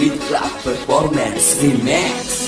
with club performance remix.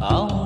啊。